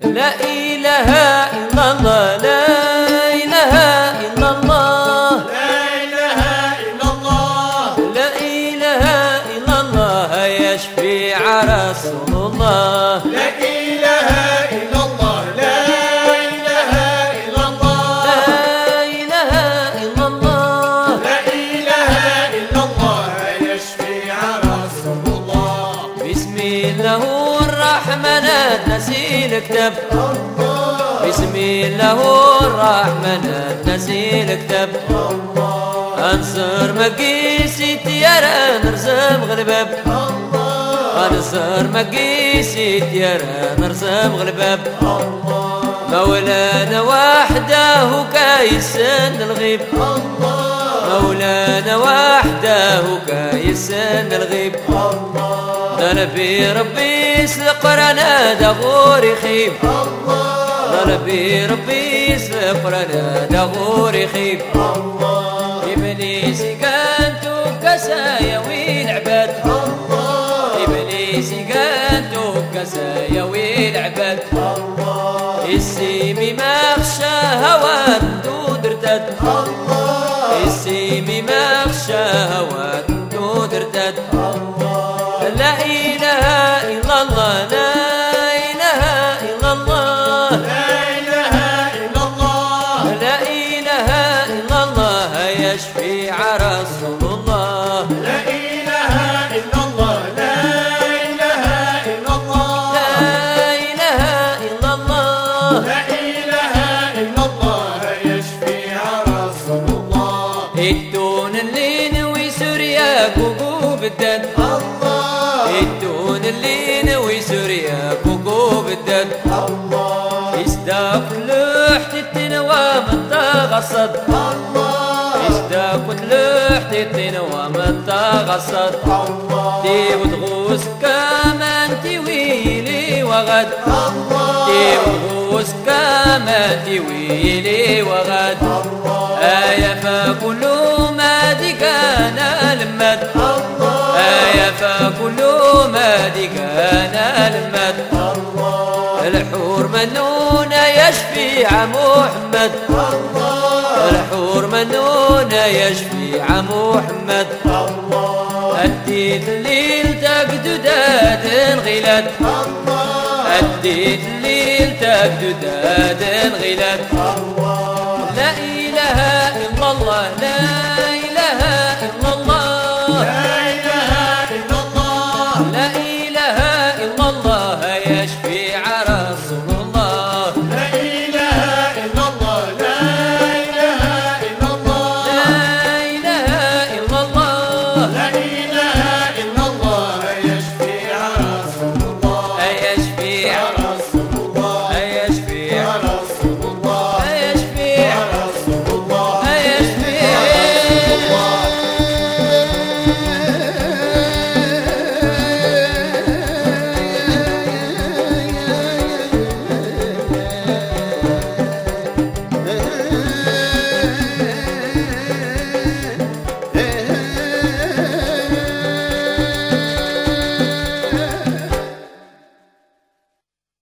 لا إله إلا الله لا إله إلا الله لا إله إلا الله لا إله إلا الله يشفيع رسول الله لا إله إلا الله لا إله إلا الله لا إله إلا الله لا إله إلا الله يشفيع رسول الله بسم الله الرحمن نسيل كتب بسم الله الرحمن نسيل كتب أنصر مقيسي تيارا نرسم غلباب. أنصر مقيسي تيارا نرسم غلباب. مولانا وحده كايسن الغيب. مولانا وحده كايسن الغيب. ضربي ربي سلقرنا دغور يخيب ضربي ربي سلقرنا دغور يخيب ابليس كانتو كسايا الله الدون اللي نوي سوريا كوكو بالدد الله لوحة التنوى من تغصد لوحة التنوى من تغصد دي وتغوص كمان تيويلي وغد. دي وتغوص كمان تيويلي وغد. آية فكل ما دي كان المد آية فكل ما دي كان المد الحور منونة يشفي محمد الحور منونة يشفي ع محمد. أديت الليل تقددات غلاد أديت الليل تقددات غلاد لا إله إلا الله لا